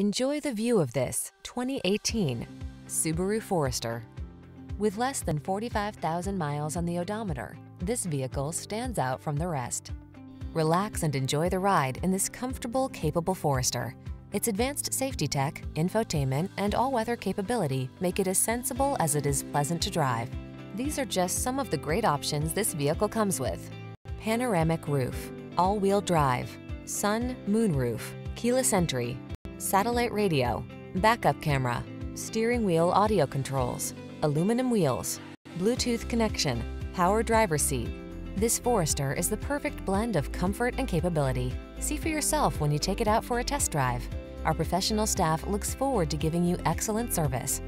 Enjoy the view of this 2018 Subaru Forester. With less than 45,000 miles on the odometer, this vehicle stands out from the rest. Relax and enjoy the ride in this comfortable, capable Forester. Its advanced safety tech, infotainment, and all-weather capability make it as sensible as it is pleasant to drive. These are just some of the great options this vehicle comes with. Panoramic roof, all-wheel drive, sun, moon roof, keyless entry, satellite radio, backup camera, steering wheel audio controls, aluminum wheels, Bluetooth connection, power driver seat. This Forester is the perfect blend of comfort and capability. See for yourself when you take it out for a test drive. Our professional staff looks forward to giving you excellent service.